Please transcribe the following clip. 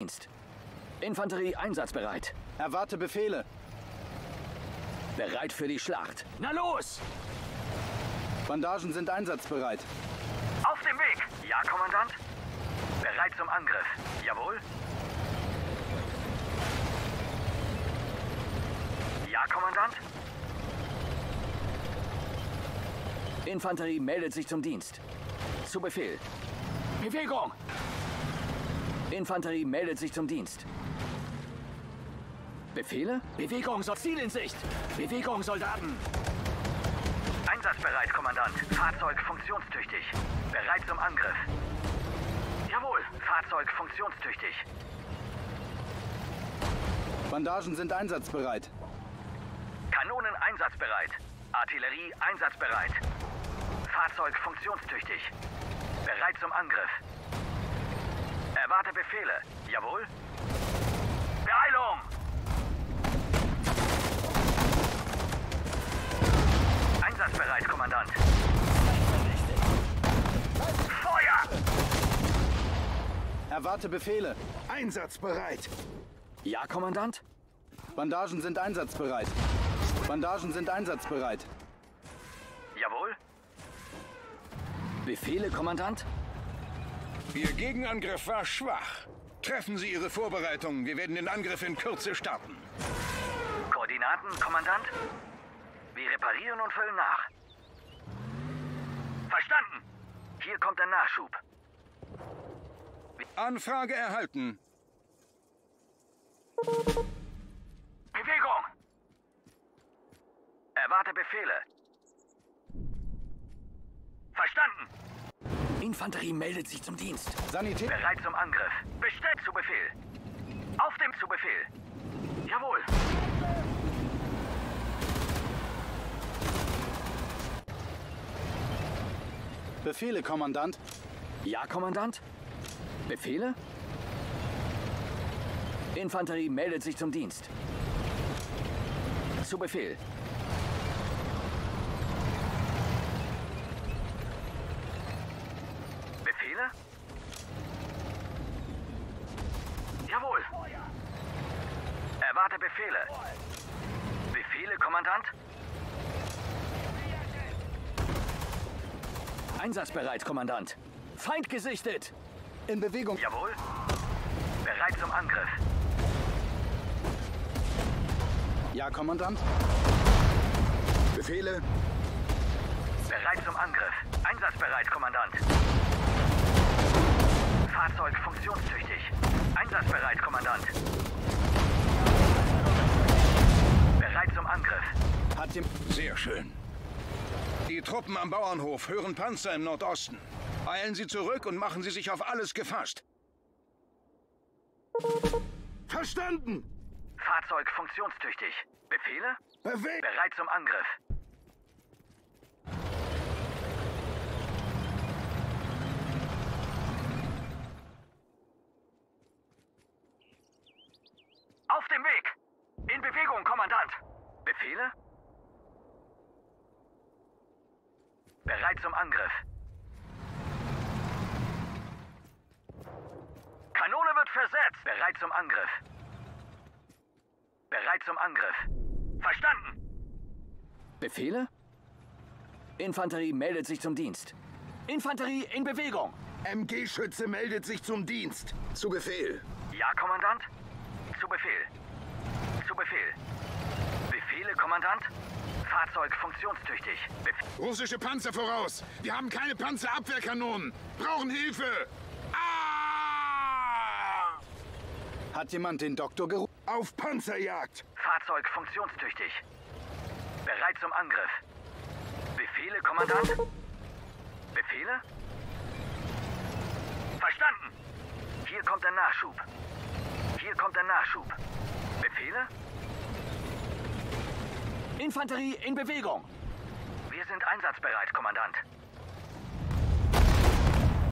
Dienst. Infanterie einsatzbereit. Erwarte Befehle. Bereit für die Schlacht. Na los! Bandagen sind einsatzbereit. Auf dem Weg! Ja, Kommandant? Bereit zum Angriff. Jawohl? Ja, Kommandant? Infanterie meldet sich zum Dienst. Zu Befehl. Bewegung! Infanterie meldet sich zum Dienst. Befehle? Bewegung, so Ziel in Sicht! Bewegung, Soldaten! Einsatzbereit, Kommandant. Fahrzeug funktionstüchtig. Bereit zum Angriff. Jawohl, Fahrzeug funktionstüchtig. Bandagen sind einsatzbereit. Kanonen einsatzbereit. Artillerie einsatzbereit. Fahrzeug funktionstüchtig. Bereit zum Angriff. Erwarte Befehle. Jawohl. Beeilung! Einsatzbereit, Kommandant. Feuer! Erwarte Befehle. Einsatzbereit. Ja, Kommandant? Bandagen sind einsatzbereit. Bandagen sind einsatzbereit. Jawohl. Befehle, Kommandant? Ihr Gegenangriff war schwach. Treffen Sie Ihre Vorbereitungen. Wir werden den Angriff in Kürze starten. Koordinaten, Kommandant? Wir reparieren und füllen nach. Verstanden. Hier kommt der Nachschub. Anfrage erhalten. Bewegung! Erwarte Befehle. Verstanden. Infanterie meldet sich zum Dienst. Sanität. Bereit zum Angriff. Bestellt zu Befehl. Auf dem zu Befehl. Jawohl. Befehle, Kommandant. Ja, Kommandant? Befehle? Infanterie meldet sich zum Dienst. Zu Befehl. Befehle? Jawohl. Erwarte Befehle. Befehle, Kommandant? Einsatzbereit, Kommandant. Feind gesichtet. In Bewegung. Jawohl. Bereit zum Angriff. Ja, Kommandant. Befehle. Bereit zum Angriff. Einsatzbereit, Kommandant. Fahrzeug funktionstüchtig. Einsatzbereit, Kommandant. Angriff. Hat dem Sehr schön. Die Truppen am Bauernhof hören Panzer im Nordosten. Eilen Sie zurück und machen Sie sich auf alles gefasst. Verstanden! Fahrzeug funktionstüchtig. Befehle? Bewegt! Bereit zum Angriff. Auf dem Weg! In Bewegung, Kommandant! Befehle? Bereit zum Angriff. Kanone wird versetzt! Bereit zum Angriff. Bereit zum Angriff. Verstanden! Befehle? Infanterie meldet sich zum Dienst. Infanterie in Bewegung. MG-Schütze meldet sich zum Dienst. Zu Befehl. Ja, Kommandant? Zu Befehl. Zu Befehl. Befehle, Kommandant? Fahrzeug funktionstüchtig. Bef Russische Panzer voraus. Wir haben keine Panzerabwehrkanonen. Brauchen Hilfe. Ah! hat jemand den Doktor gerufen. Auf Panzerjagd. Fahrzeug funktionstüchtig. Bereit zum Angriff. Befehle, Kommandant? Befehle? Verstanden. Hier kommt der Nachschub. Hier kommt der Nachschub. Befehle? Infanterie in Bewegung. Wir sind einsatzbereit, Kommandant.